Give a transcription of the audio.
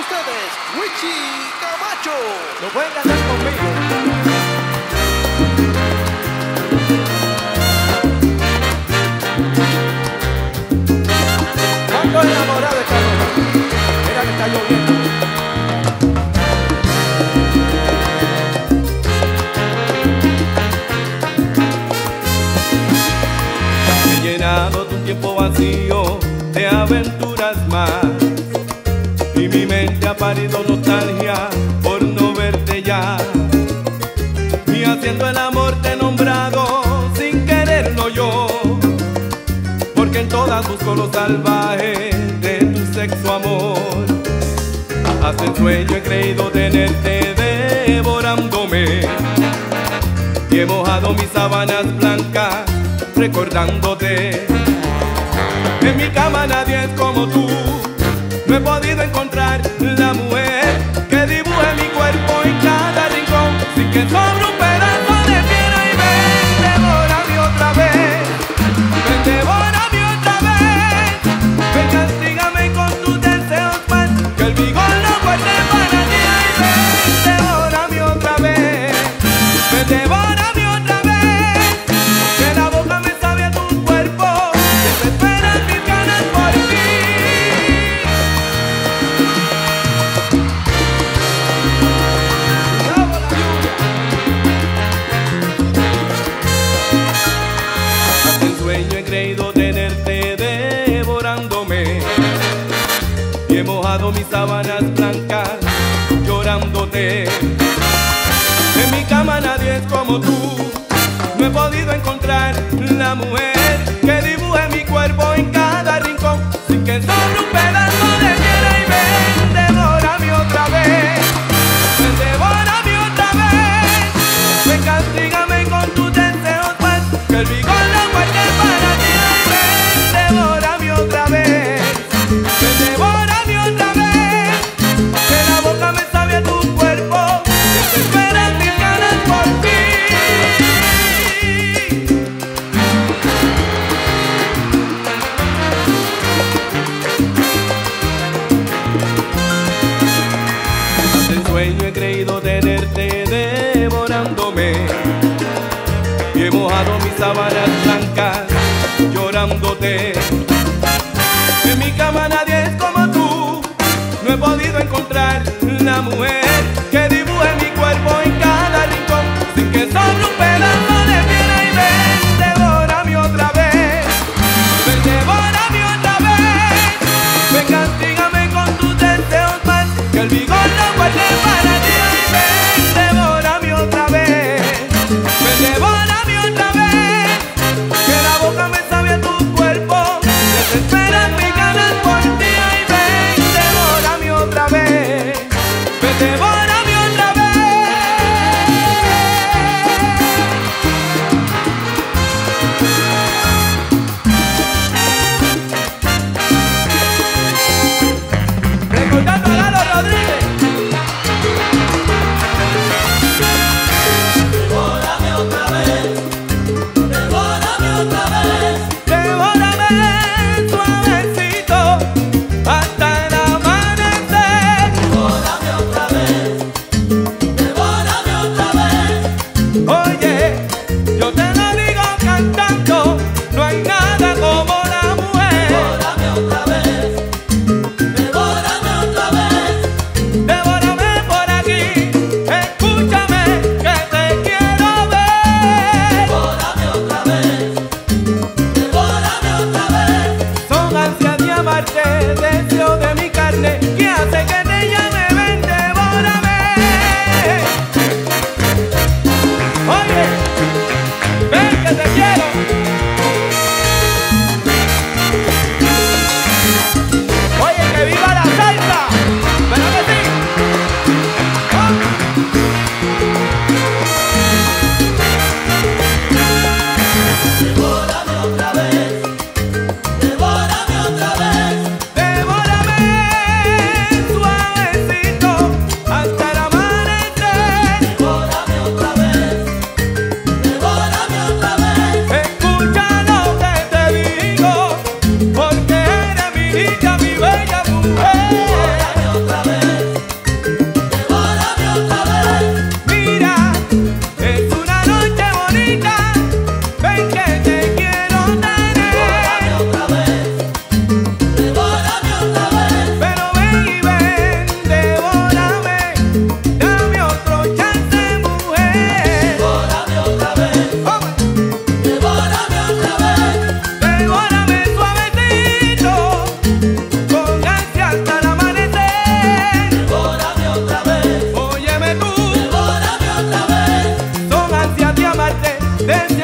ustedes, Wichi Camacho. Lo pueden cantar conmigo. ¿Cuántos enamorados están hoy? Mira que está lloviendo. He llenado tu tiempo vacío de aventuras más parido nostalgia por no verte ya. Y haciendo el amor te he nombrado sin quererlo yo. Porque en todas busco lo salvaje de tu sexo amor. Hasta en sueño he creído tenerte devorándome. Y he mojado mis sábanas blancas recordándote. En mi cama nadie es como tú, no he podido encontrar creído tenerte devorándome y he mojado mis sábanas blancas llorándote. En mi cama nadie es como tú, no he podido encontrar la mujer y he mojado mis sábanas blancas llorándote. En mi cama nadie es como tú, no he podido encontrar la mujer desde